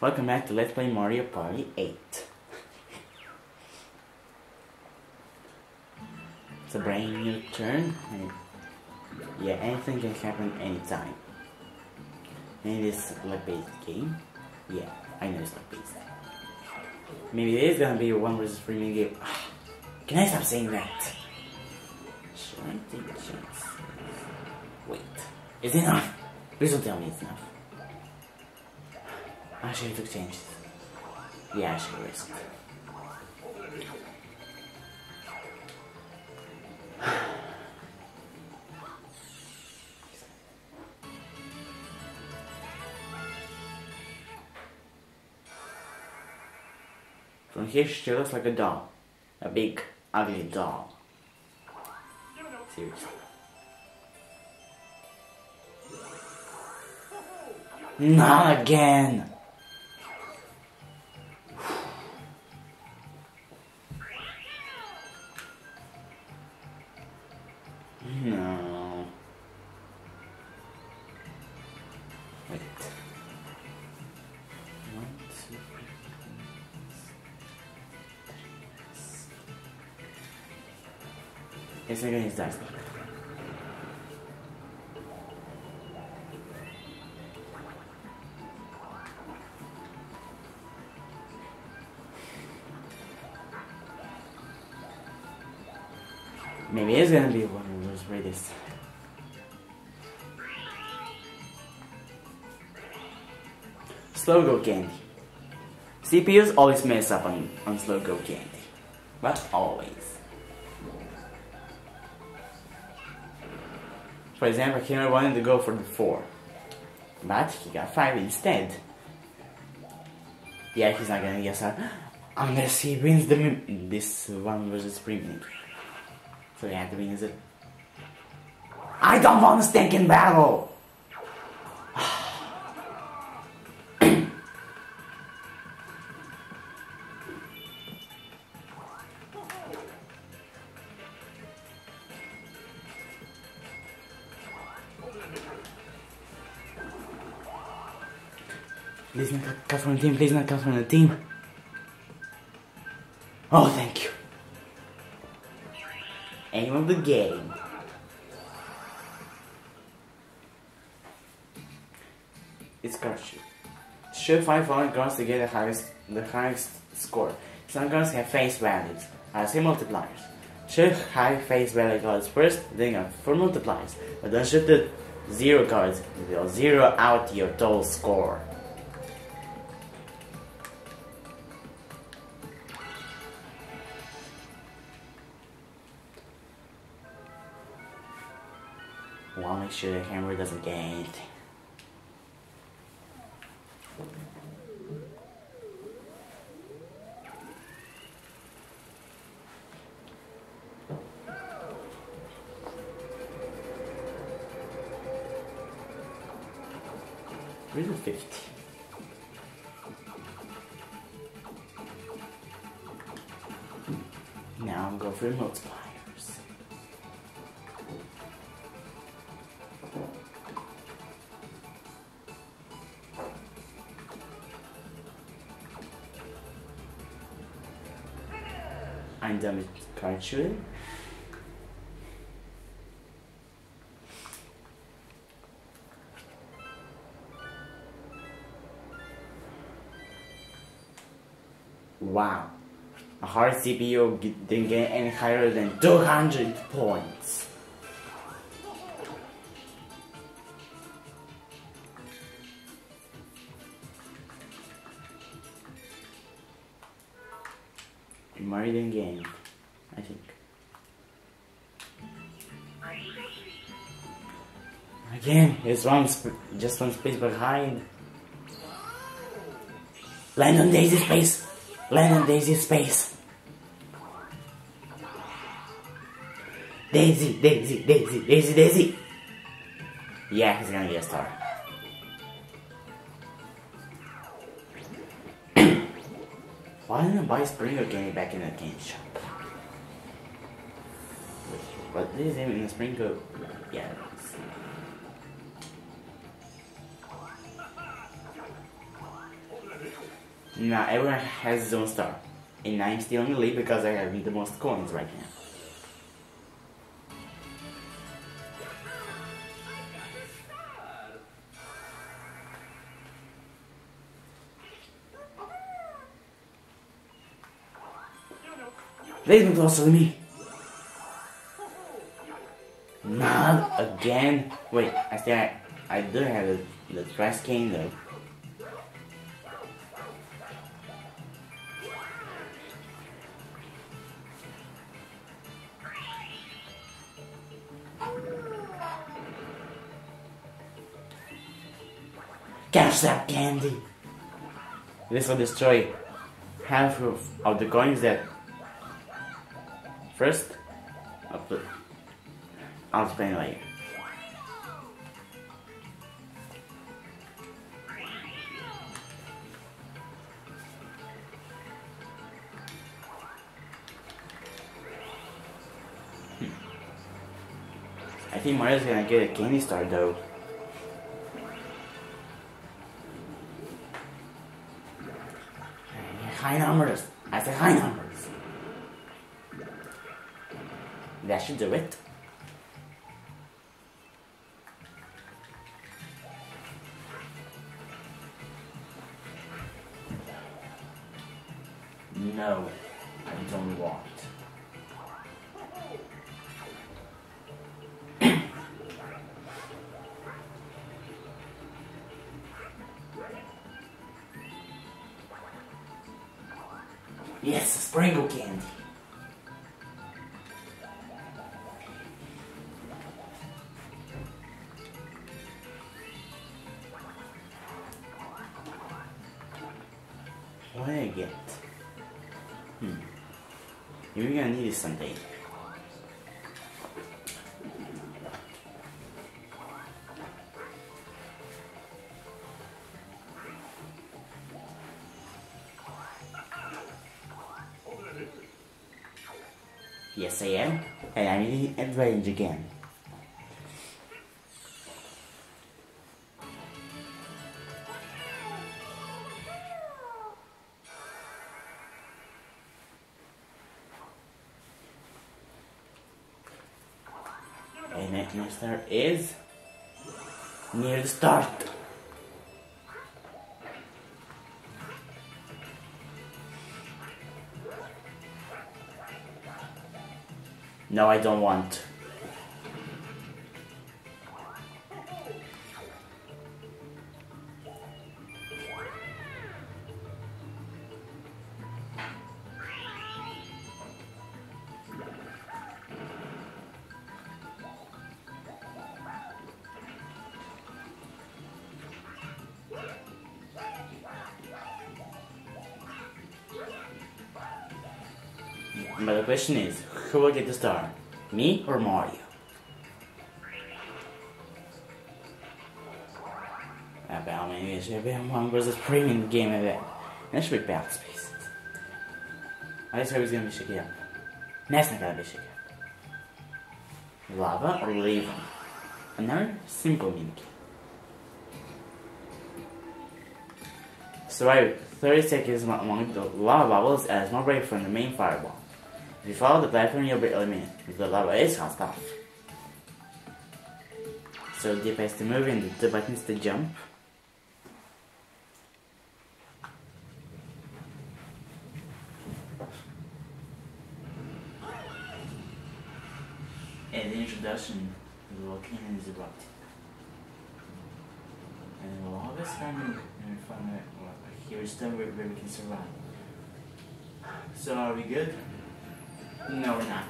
Welcome back to Let's Play Mario Party 8. It's a brand new turn. and yeah, anything can happen anytime. And it is a based game. Yeah, I know it's not based. Maybe it is gonna be a one versus three mini game. Ah, can I stop saying that? Should I take a chance? Wait. Is it enough? Please don't tell me it's enough. I should have took changes. Yeah, I should risk. From here she looks like a doll. A big, ugly doll. Seriously. Not again! No. Wait. One, two, three, Esse é grande dice. Of those. Slow go candy. CPUs always mess up on, on slow go candy. But always. For example, Killer wanted to go for the 4. But he got 5 instead. Yeah, he's not gonna guess out unless he wins the this one versus premium. So yeah, the win is it. I don't want to stink in battle! Please not cut from the team, please not cut from the team. Oh, thank you. Aim of the game. You. Should five following guns to get the highest the highest score. Some guns have face values, as multipliers. Shoot high face value cards first, then go for multipliers. But don't shoot the zero cards, they'll zero out your total score. Well, make sure the camera doesn't get anything. The 50? Now I'm going for the multipliers. I'm done with card. Wow. A hard CPU didn't get any higher than 200 points. Mario didn't get any, I think. Again, it's one just one space behind. Land on Daisy space. Land on Daisy space. Daisy, Daisy, Daisy, Daisy, Daisy. Yeah, he's gonna get a star. Why didn't I buy Springer Game back in the game shop? Wait, this is even in the Springer. Yeah. Now everyone has his own star. And I'm still lead because I have the most coins right now. They even closer to me. Not again. Wait, I still I, I do have the, the trash can though. Catch that candy! This will destroy half of, the coins that first I'll put I'll later. I think Mario's gonna get a candy star though. High numbers. I said high numbers. That should do it. Yes, sprinkle candy. What did I get? Hmm. You're gonna need it someday. Yes, I am, and I'm in advantage again. And next my star is near the start. No, I don't want. But the question is, who will get the star? Me or Mario? I About maybe it should be one versus premium game event. That should be Battle Spaces. I just heard it's gonna be shaky up. That's not gonna be shaky up. Lava or lava? Another simple mini. Survive 30 seconds among the lava bubbles as no break from the main fireball. If you follow the platform, you'll be eliminated. The lava is hot stuff. So the is to move and the button is to jump. And the introduction, the volcano is erupting. And the lava is coming and find well, here is where where we can survive. So are we good? No, we're not.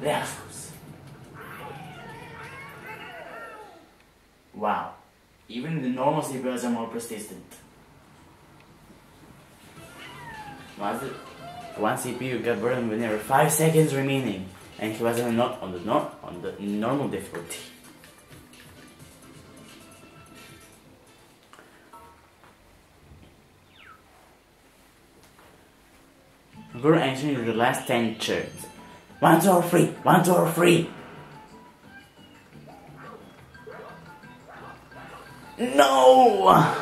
That's Wow. Even the normal CPUs are more persistent. Was it? One CPU got burned with never 5 seconds remaining and he was on, not on the on the normal difficulty. We're entering the last 10 turns. One, two, or three. One, two, or three. No!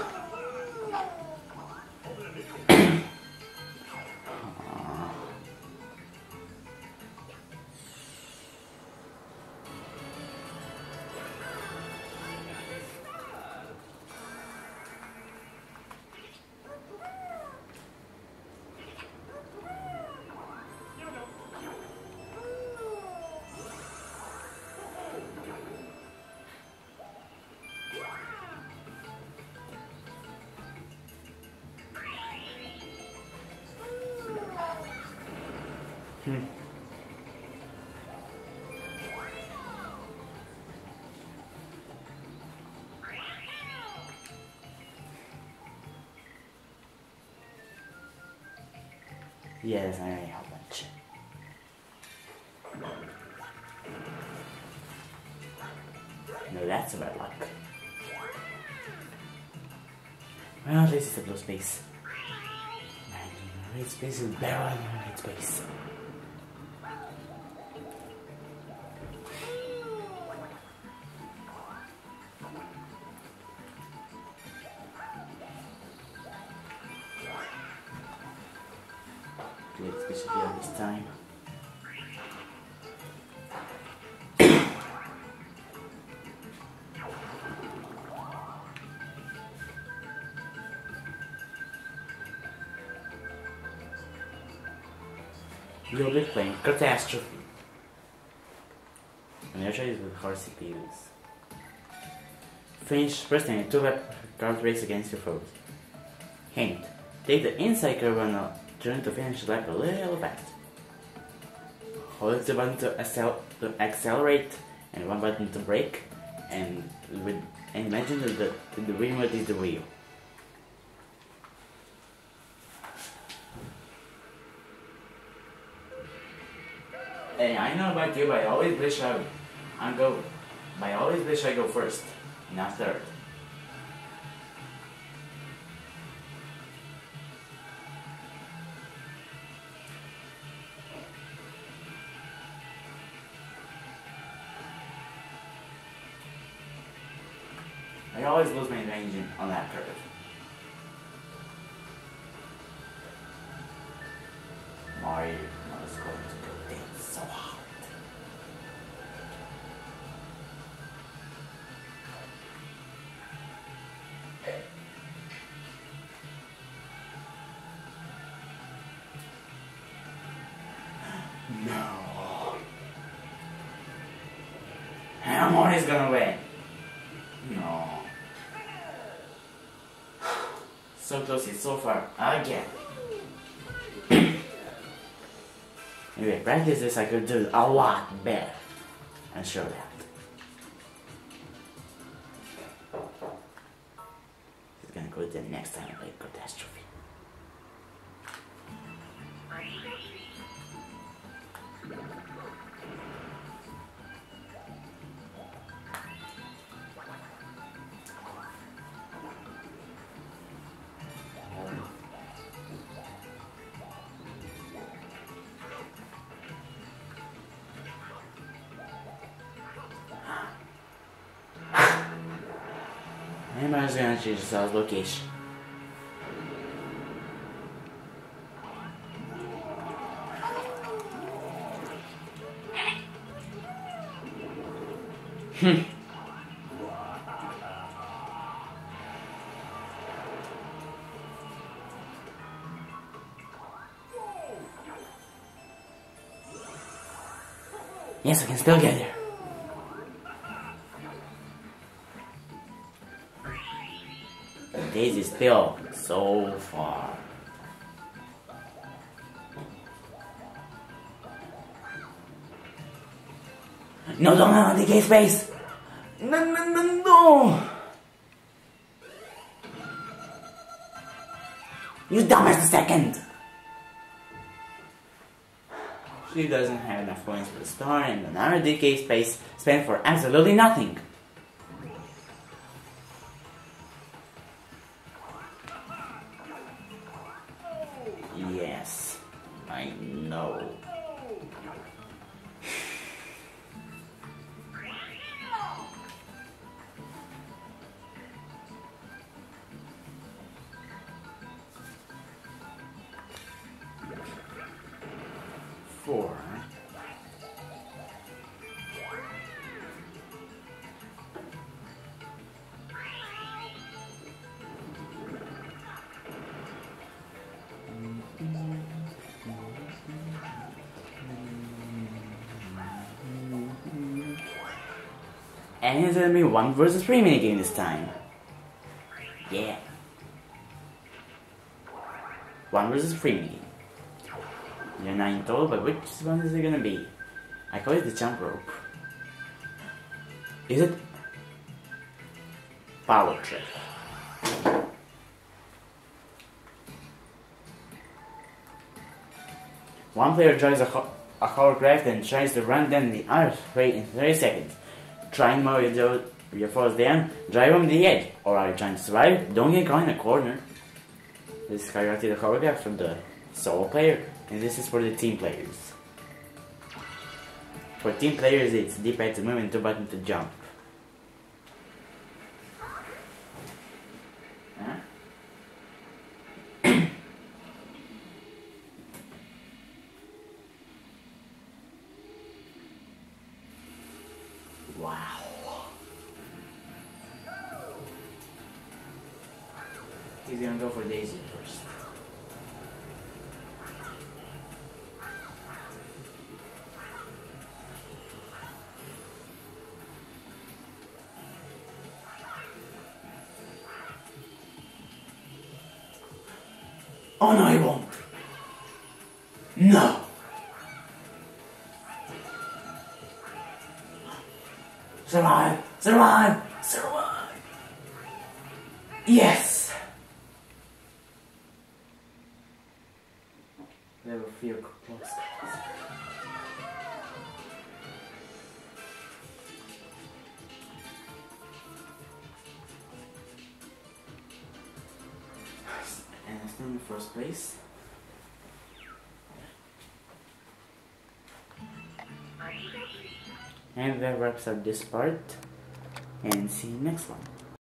Yes, I know how much. No, that's about luck. Well, at least it's a blue space. And uh, red space is better than red space. You'll be playing Kartastrophe. And usually with hard CPUs. Finish pressing two lap card race against your foes. Hint. Take the inside curve on a turn to finish the lap a little fast. Hold the button to, accel to accelerate and one button to brake and with and imagine that the, the remote is the wheel. Hey, I know about you, but I always wish I I go but I always wish I go first, not third. I always lose my range on that curve. And Mario's gonna win. No. So close, it's so far. Again. anyway, practice this, I could do a lot better. And show that. It's gonna go to the next time I play Kartastrophe. Anybody's gonna change the location. Hmm. Yes, I can still get there. This is still so far. No, don't have the gate space. No, no, no, no. You dumbass second. She doesn't have enough points for the star and another DK space spent for absolutely nothing. Yes, I know. And it's gonna be one versus three minigame this time. Yeah. One versus three minigame. There are nine total, but which one is it gonna be? I call it the jump rope. Is it power trip? One player drives a, ho- a hovercraft and tries to run down the other way in 30 seconds. Try and mow your, your foes down, drive on the edge, or are you trying to survive? Don't get caught in a corner. This is Karate the hovercraft from the solo player, and this is for the team players. For team players, it's D-pad to move and two button to jump. Wow. He's gonna go for Daisy first. Oh no, he won't. Survive! Survive! Survive! Yes! Level fear close. And in first place. And that wraps up this part. And see you next one.